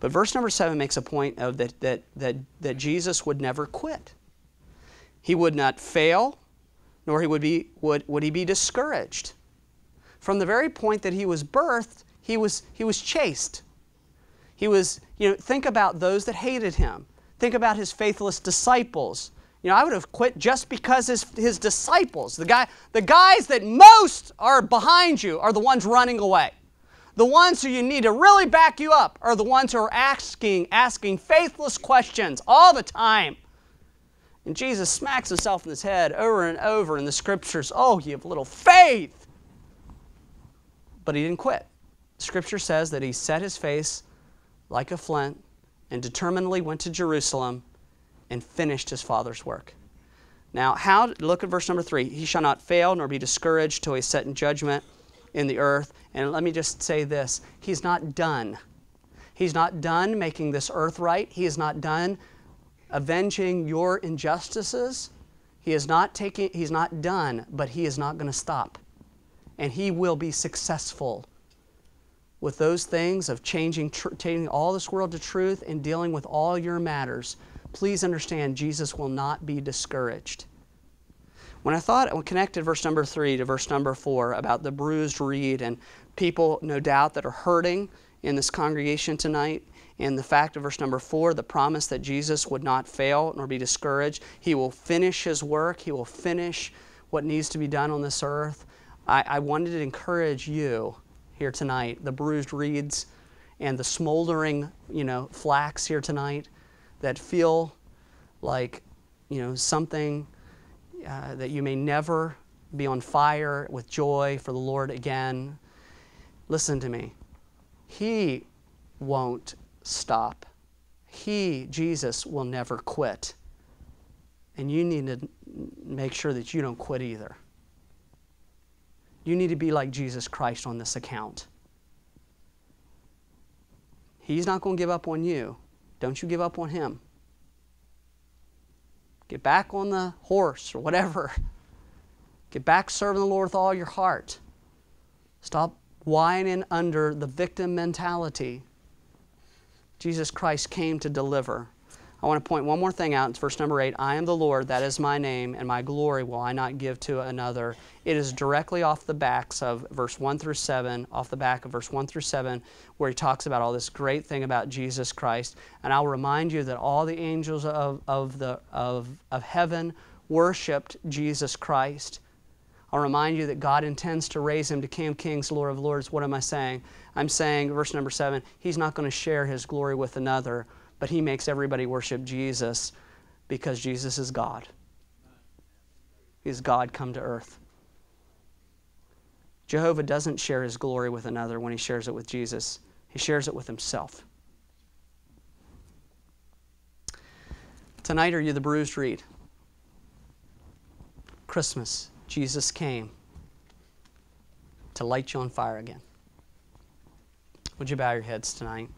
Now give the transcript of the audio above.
But verse number seven makes a point of that, that, that, that Jesus would never quit. He would not fail, nor he would, be, would, would he be discouraged. From the very point that he was birthed, he was, he was chased. He was, you know, think about those that hated him. Think about his faithless disciples. You know, I would have quit just because his, his disciples, the, guy, the guys that most are behind you, are the ones running away. The ones who you need to really back you up are the ones who are asking, asking faithless questions all the time. And Jesus smacks himself in his head over and over in the scriptures. Oh, you have little faith. But he didn't quit. Scripture says that he set his face like a flint and determinedly went to Jerusalem and finished his father's work. Now, how look at verse number three. He shall not fail nor be discouraged till he set in judgment in the earth. And let me just say this He's not done. He's not done making this earth right. He is not done avenging your injustices. He is not taking, he's not done, but he is not going to stop. And he will be successful with those things of changing, changing all this world to truth and dealing with all your matters. Please understand, Jesus will not be discouraged. When I thought, I connected verse number three to verse number four about the bruised reed and people, no doubt, that are hurting in this congregation tonight, and the fact of verse number four, the promise that Jesus would not fail nor be discouraged. He will finish his work, he will finish what needs to be done on this earth. I, I wanted to encourage you here tonight, the bruised reeds and the smoldering, you know, flax here tonight that feel like, you know, something uh, that you may never be on fire with joy for the Lord again. Listen to me. He won't stop. He, Jesus, will never quit. And you need to make sure that you don't quit either. You need to be like Jesus Christ on this account. He's not going to give up on you. Don't you give up on him. Get back on the horse or whatever. Get back serving the Lord with all your heart. Stop whining under the victim mentality. Jesus Christ came to deliver. I want to point one more thing out. It's verse number 8. I am the Lord, that is my name, and my glory will I not give to another. It is directly off the backs of verse 1 through 7, off the back of verse 1 through 7, where he talks about all this great thing about Jesus Christ. And I'll remind you that all the angels of, of, the, of, of heaven worshiped Jesus Christ. I'll remind you that God intends to raise him to King of Kings, Lord of Lords. What am I saying? I'm saying, verse number 7, he's not going to share his glory with another but he makes everybody worship Jesus because Jesus is God. He's God come to earth. Jehovah doesn't share his glory with another when he shares it with Jesus, he shares it with himself. Tonight, are you the bruised reed? Christmas, Jesus came to light you on fire again. Would you bow your heads tonight?